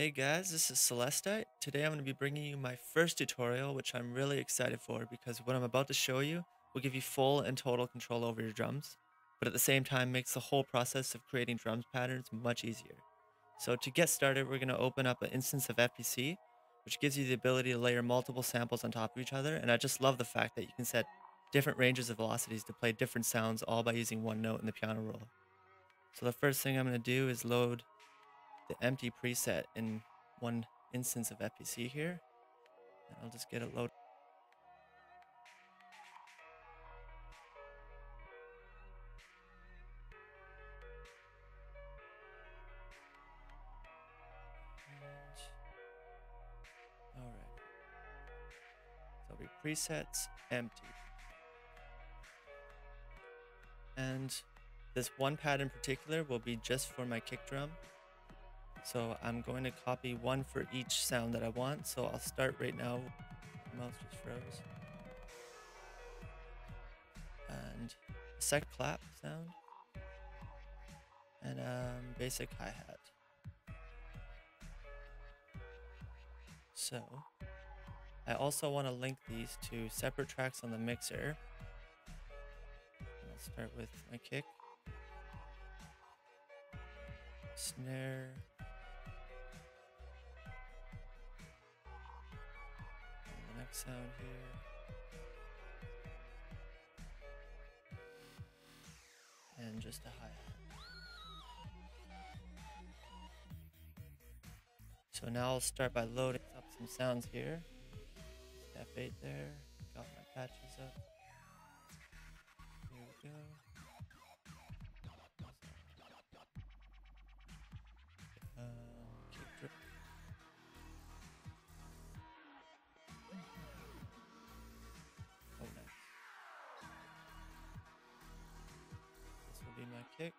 Hey guys, this is Celestite. Today I'm going to be bringing you my first tutorial, which I'm really excited for because what I'm about to show you will give you full and total control over your drums, but at the same time makes the whole process of creating drums patterns much easier. So to get started, we're going to open up an instance of FPC, which gives you the ability to layer multiple samples on top of each other, and I just love the fact that you can set different ranges of velocities to play different sounds all by using one note in the piano roll. So the first thing I'm going to do is load the empty preset in one instance of FPC here. And I'll just get it loaded. So we presets empty. And this one pad in particular will be just for my kick drum so I'm going to copy one for each sound that I want. So I'll start right now. mouse just froze. And sec clap sound. And um, basic hi-hat. So I also want to link these to separate tracks on the mixer. I'll start with my kick. Snare. Sound here. And just a hi-hat. So now I'll start by loading up some sounds here. F8 there, got my patches up. Here we go. Click.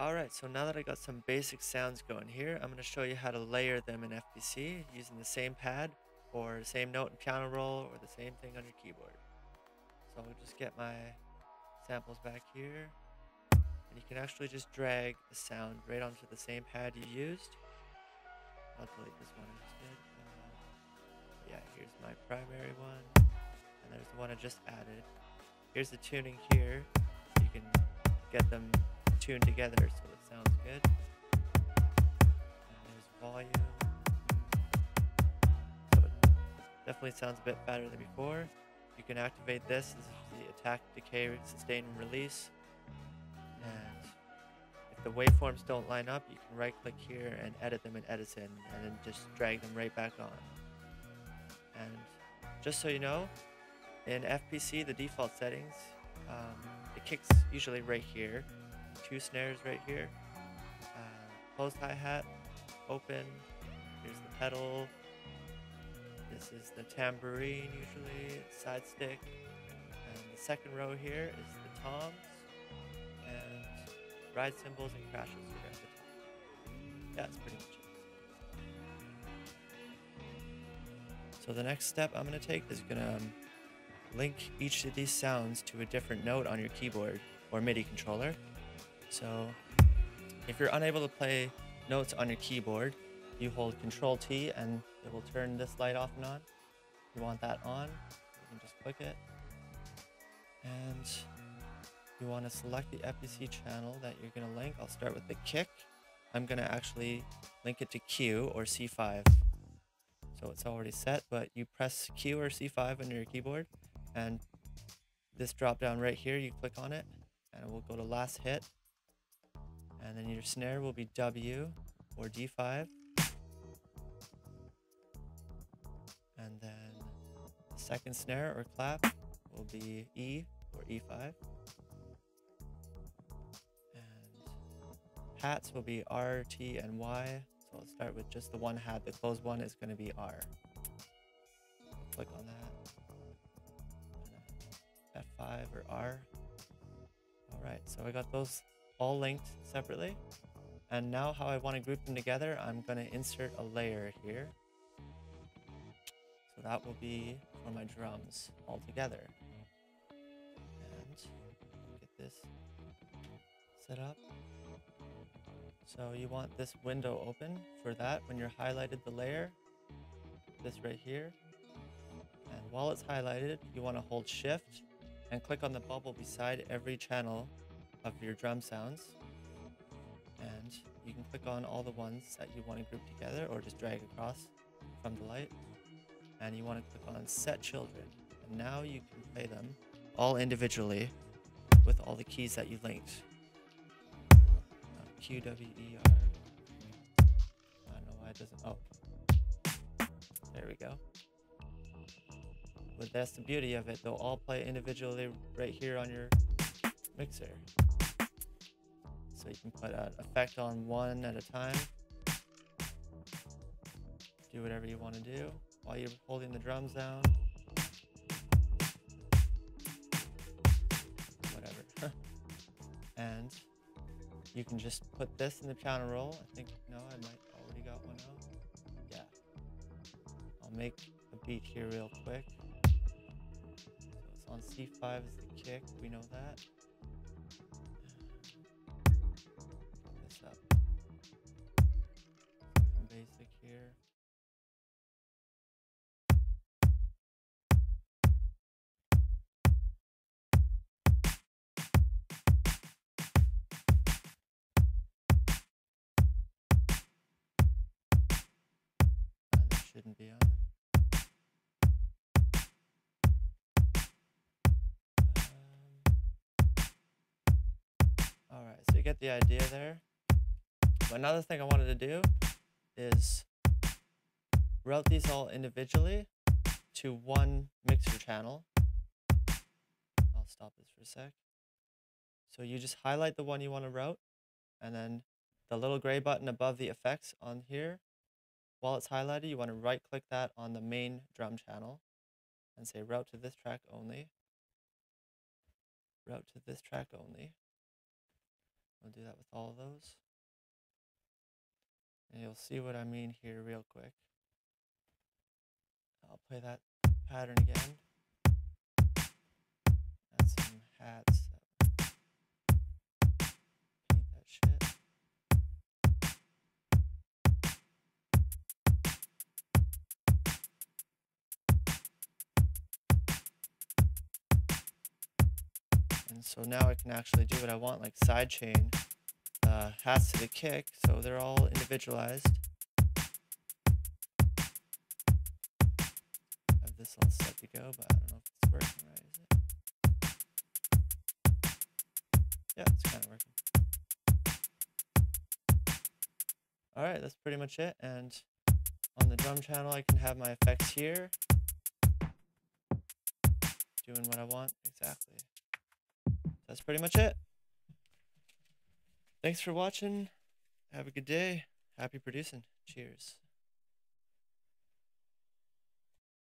Alright, so now that I got some basic sounds going here, I'm going to show you how to layer them in FPC using the same pad or the same note in piano roll or the same thing on your keyboard. So I'll just get my samples back here can actually just drag the sound right onto the same pad you used. I'll delete this one instead. Uh, yeah, here's my primary one, and there's the one I just added. Here's the tuning here. You can get them tuned together so it sounds good. And there's volume. So it definitely sounds a bit better than before. You can activate this. This is the attack, decay, sustain, and release. The waveforms don't line up, you can right click here and edit them in Edison and then just drag them right back on. And just so you know, in FPC, the default settings, um, it kicks usually right here, two snares right here, uh, closed hi-hat, open, here's the pedal, this is the tambourine usually, side stick, and the second row here is the toms, ride cymbals and crashes the. Yeah, that's pretty much it. So the next step I'm going to take is going to um, link each of these sounds to a different note on your keyboard or MIDI controller. So if you're unable to play notes on your keyboard, you hold Control T and it will turn this light off and on. If you want that on, you can just click it. And you want to select the FPC channel that you're going to link. I'll start with the kick. I'm going to actually link it to Q or C5. So it's already set, but you press Q or C5 on your keyboard and this drop down right here, you click on it and it will go to last hit. And then your snare will be W or D5. And then the second snare or clap will be E or E5. Hats will be R, T, and Y. So I'll start with just the one hat. The closed one is going to be R. click on that. F5 or R. All right, so I got those all linked separately. And now how I want to group them together, I'm going to insert a layer here. So that will be for my drums all together. And get this set up. So you want this window open for that when you're highlighted the layer, this right here. And while it's highlighted, you want to hold shift and click on the bubble beside every channel of your drum sounds. And you can click on all the ones that you want to group together or just drag across from the light. And you want to click on set children. And now you can play them all individually with all the keys that you linked. Q W E R. I don't know why it doesn't. Oh, there we go. But that's the beauty of it. They'll all play individually right here on your mixer. So you can put an effect on one at a time. Do whatever you want to do while you're holding the drums down. Whatever. and you can just put this in the channel roll. I think, no, I might already got one out. Yeah. I'll make a beat here real quick. So it's on C5 is the kick, we know that. And it shouldn't be on. All right, so you get the idea there. But another thing I wanted to do is route these all individually to one mixer channel. I'll stop this for a sec. So you just highlight the one you want to route, and then the little gray button above the effects on here, while it's highlighted, you want to right click that on the main drum channel and say route to this track only. Route to this track only. We'll do that with all of those. And you'll see what I mean here real quick. I'll play that pattern again. Add some hats. So now I can actually do what I want, like sidechain uh, hats to the kick, so they're all individualized. I have this all set to go, but I don't know if it's working right, is it? Yeah, it's kind of working. Alright, that's pretty much it, and on the drum channel I can have my effects here. Doing what I want, exactly. That's pretty much it. Thanks for watching. Have a good day. Happy producing. Cheers.